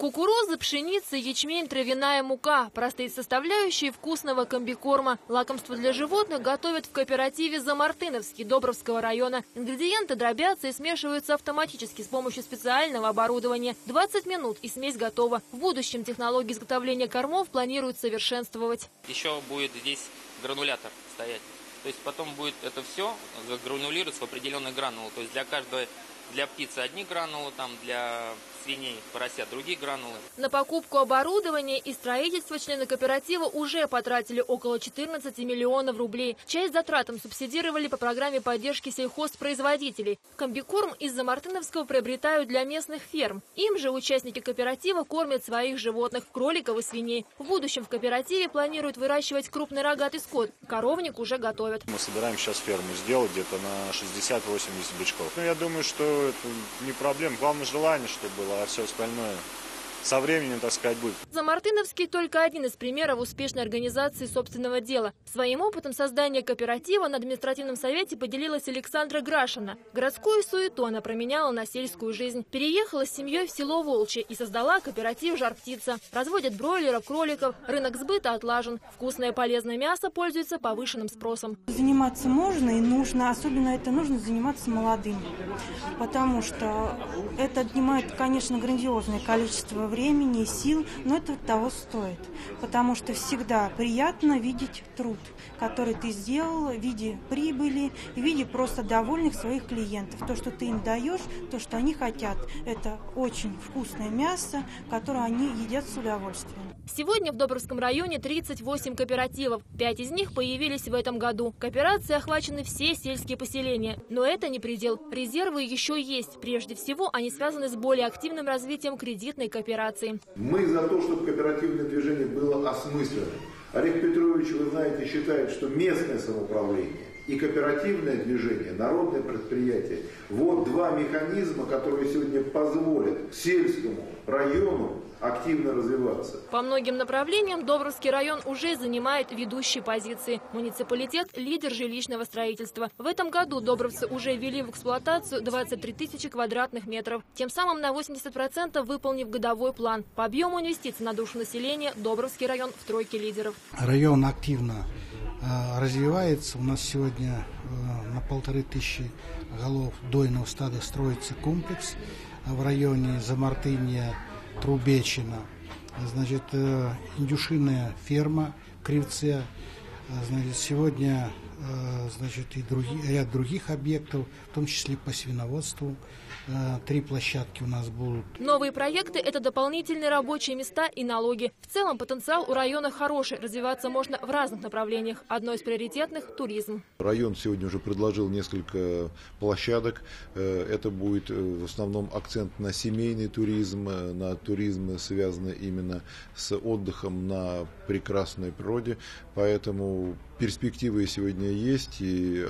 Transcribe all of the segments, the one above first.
Кукуруза, пшеница, ячмень, травяная мука – простые составляющие вкусного комбикорма. Лакомство для животных готовят в кооперативе «Замартыновский» Добровского района. Ингредиенты дробятся и смешиваются автоматически с помощью специального оборудования. 20 минут и смесь готова. В будущем технологии изготовления кормов планируют совершенствовать. Еще будет здесь гранулятор стоять. То есть потом будет это все гранулироваться в определенные гранулы. То есть для каждой для птицы одни гранулы, там для свиней, поросят другие гранулы. На покупку оборудования и строительство члены кооператива уже потратили около 14 миллионов рублей. Часть затратам субсидировали по программе поддержки сельхозпроизводителей. Комбикорм из-за Мартыновского приобретают для местных ферм. Им же участники кооператива кормят своих животных, кроликов и свиней. В будущем в кооперативе планируют выращивать крупный рогатый скот. Коровник уже готовят. Мы собираем сейчас ферму сделать где-то на 60-80 бычков. Ну, я думаю, что это не проблема. Главное желание, чтобы было, а все остальное со временем, так сказать, будет. Замартыновский только один из примеров успешной организации собственного дела. Своим опытом создания кооператива на административном совете поделилась Александра Грашина. Городскую суету она променяла на сельскую жизнь. Переехала с семьей в село Волчье и создала кооператив «Жар-птица». Разводят бройлеров, кроликов, рынок сбыта отлажен. Вкусное полезное мясо пользуется повышенным спросом. Заниматься можно и нужно, особенно это нужно заниматься молодыми, потому что это отнимает, конечно, грандиозное количество времени сил, но это того стоит, потому что всегда приятно видеть труд, который ты сделал в виде прибыли, в виде просто довольных своих клиентов. То, что ты им даешь, то, что они хотят, это очень вкусное мясо, которое они едят с удовольствием. Сегодня в Добровском районе 38 кооперативов. Пять из них появились в этом году. Кооперацией охвачены все сельские поселения. Но это не предел. Резервы еще есть. Прежде всего, они связаны с более активным развитием кредитной кооперации. Мы за то, чтобы кооперативное движение было осмысленным. Олег Петрович, вы знаете, считает, что местное самоуправление и кооперативное движение, народное предприятие, вот два механизма, которые сегодня позволят сельскому району активно развиваться. По многим направлениям Добровский район уже занимает ведущие позиции. Муниципалитет – лидер жилищного строительства. В этом году добровцы уже ввели в эксплуатацию 23 тысячи квадратных метров, тем самым на 80% выполнив годовой план. По объему инвестиций на душу населения Добровский район в тройке лидеров. Район активно развивается. У нас сегодня э, на полторы тысячи голов дойного стада строится комплекс в районе Замартынья, Трубечина. Значит, э, индюшиная ферма Кривце. Значит, сегодня значит, и другие, ряд других объектов, в том числе по свиноводству. Три площадки у нас будут. Новые проекты – это дополнительные рабочие места и налоги. В целом потенциал у района хороший. Развиваться можно в разных направлениях. Одно из приоритетных – туризм. Район сегодня уже предложил несколько площадок. Это будет в основном акцент на семейный туризм, на туризм, связанный именно с отдыхом на прекрасной природе. Поэтому перспективы сегодня есть, и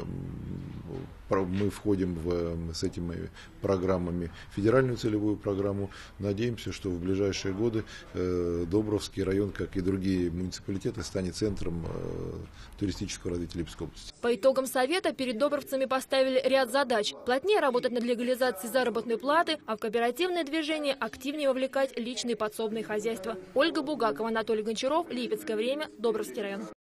мы входим в, с этими программами в федеральную целевую программу. Надеемся, что в ближайшие годы э, Добровский район, как и другие муниципалитеты, станет центром э, туристического развития Липецкой области. По итогам совета перед добровцами поставили ряд задач. Плотнее работать над легализацией заработной платы, а в кооперативное движение активнее вовлекать личные подсобные хозяйства. Ольга Бугакова, Анатолий Гончаров, Липецкое время, Добровский район.